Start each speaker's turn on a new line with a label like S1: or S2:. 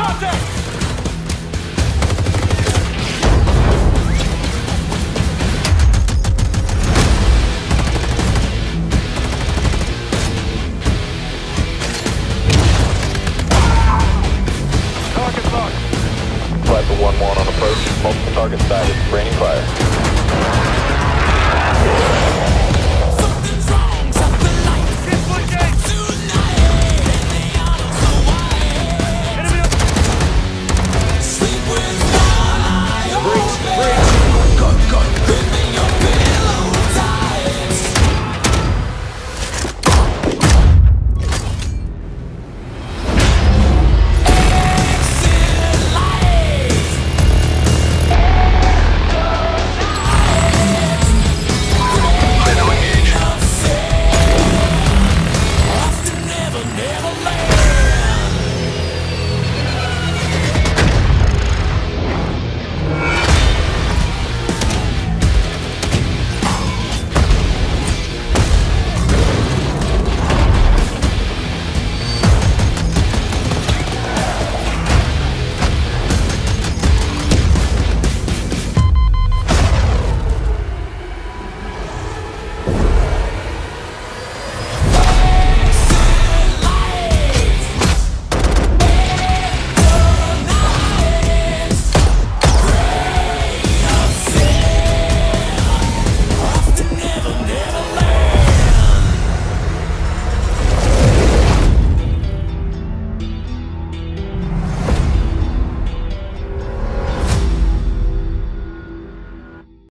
S1: Contact! Target locked.
S2: Rifle 1-1 on approach. Multiple target sighted. Raining fire. land.